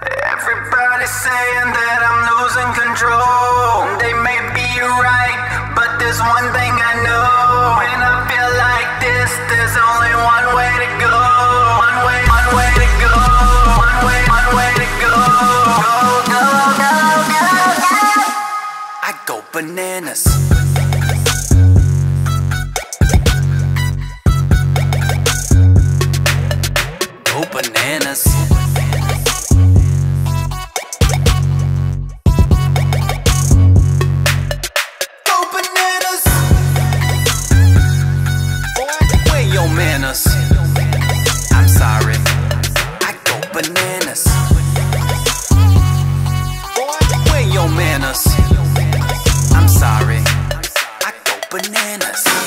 Everybody's saying that I'm losing control. They may be right, but there's one thing I know. When I feel like this, there's only one way to go. One way, one way to go. One way, one way to go. Go, go, go, go, go. I go bananas. Bananas.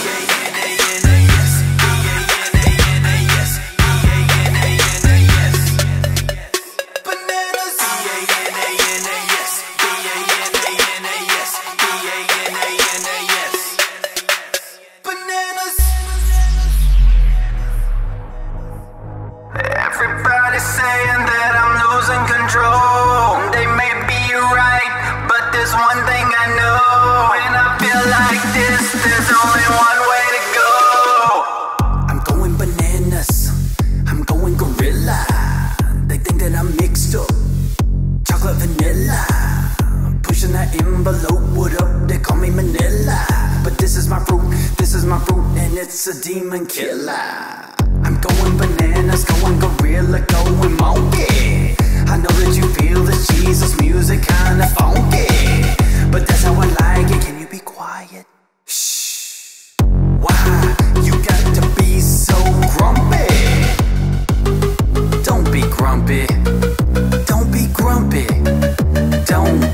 Everybody's saying that I'm losing control. I know. When I feel like this, there's only one way to go. I'm going bananas. I'm going gorilla. They think that I'm mixed up. Chocolate vanilla. Pushing that envelope. What up? They call me Manila. But this is my fruit. This is my fruit. And it's a demon killer. I'm going bananas, going gorilla, going monkey. I know that you feel this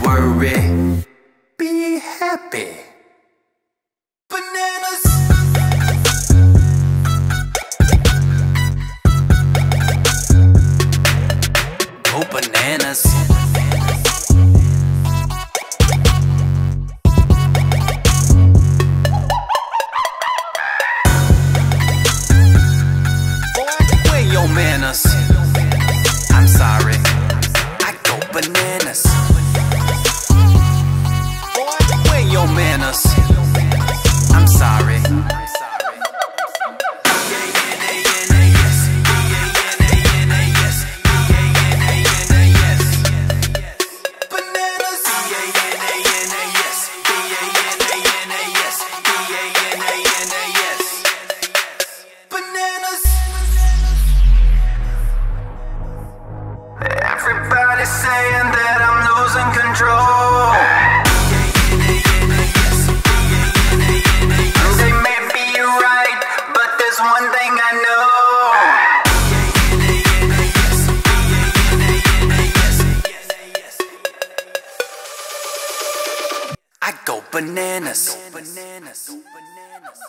worry. Be happy. Bananas. Go bananas. Boy, where your manners? Everybody's saying that I'm losing control. They may be right, but there's one thing I know. I go bananas. Bananas. Go bananas.